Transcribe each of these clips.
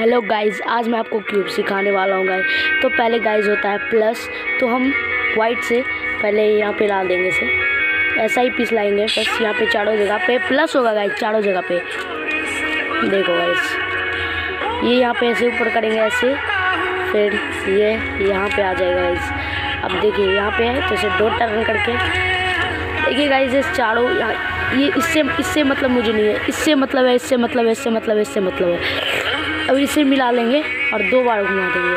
Hello guys आज मैं आपको क्यूब सिखाने वाला हूँ गाइस तो पहले गाइस होता है प्लस तो हम वाइट से पहले यहाँ पे ला देंगे इसे. ऐसा ही पीस लाएँगे. बस यहाँ पे चारों जगह पे प्लस होगा गाइस चारों जगह पे. देखो गाइस ये यहाँ पे ऐसे ऊपर करेंगे ऐसे. फिर ये यहाँ पे आ जाएगा गाइस अब देखिए, यहाँ पे है तो इसे दो टर्न करके. देखिए गाइस इस चारों ये इससे इससे मतलब मुझे नहीं है. इससे मतलब है, इससे मतलब है, इससे मतलब है, इससे मतलब है. अब इसे मिला लेंगे और दो बार घुमा देंगे।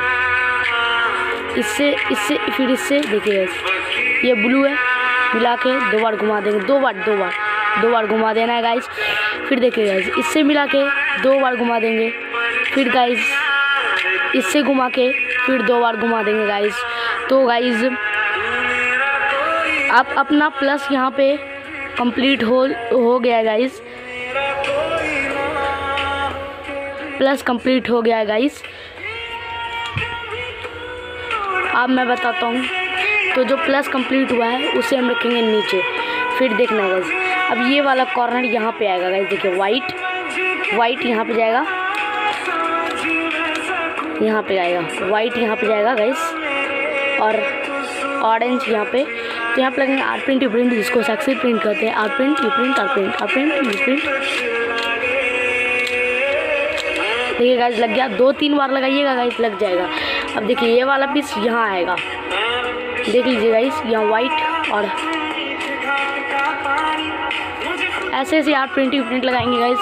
इससे इससे, फिर इससे, देखिए ये ब्लू है, मिला के दो बार घुमा देंगे, दो बार दो बार दो बार घुमा देना है गाइस फिर देखिए गाइस इससे मिला के दो बार घुमा देंगे। फिर गाइस इससे घुमा के फिर दो बार घुमा देंगे गाइस तो गाइस आप अपना प्लस यहाँ पे कंप्लीट हो हो गया गाइस प्लस कंप्लीट हो गया है गाइस अब मैं बताता हूँ। तो जो प्लस कंप्लीट हुआ है, उसे हम रखेंगे नीचे। फिर देखना गाइस अब ये वाला कॉर्नर यहाँ पे आएगा गाइस देखिए वाइट वाइट यहाँ पे जाएगा। यहाँ पे आएगा। वाइट यहाँ पे जाएगा गाइस और ऑरेंज यहाँ पे। तो यहाँ पे लगेंगे आर प्रिंट यू प्रिंट जिसको सक्सेस प्रिंट कहते हैं। R print U print R print R print U print देखिए गाइस लग गया दो तीन बार लगाइएगा गाइस लग जाएगा। अब देखिए, ये वाला पीस यहाँ आएगा। देख लीजिए गाइस यहाँ वाइट और ऐसे ऐसे आप प्रिंटिंग प्रिंट लगाएँगे गाइस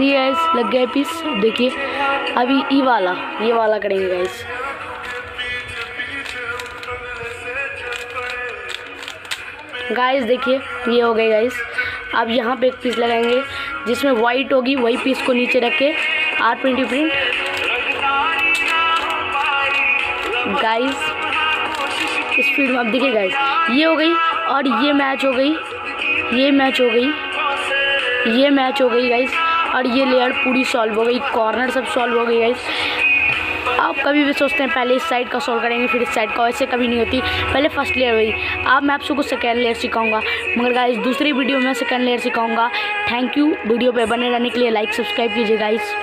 ये गाइस लग गया पीस देखिए, अभी ई वाला, ये वाला करेंगे गाइस गाइस देखिए, ये हो गए गाइस अब यहाँ पे एक पीस लगाएँगे, जिसमें वाइट होगी, वही पीस को नीचे रख के R print print guys speed में, अब देखिए गाइस ये हो गई और ये मैच हो गई. ये मैच हो गई. ये मैच हो गई गाइस और ये लेयर पूरी सॉल्व हो गई. कॉर्नर सब सॉल्व हो गई गाइस आप कभी भी सोचते हैं, पहले इस साइड का सॉल्व करेंगे, फिर इस साइड का ऐसे कभी नहीं होती। पहले फ़र्स्ट लेयर हुई। अब मैं आप सबको सेकेंड लेयर सिखाऊँगा। मगर गाइस दूसरी वीडियो में सेकेंड लेयर सिखाऊँगा। थैंक यू वीडियो पर बने रहने के लिए लाइक सब्सक्राइब कीजिए गाइस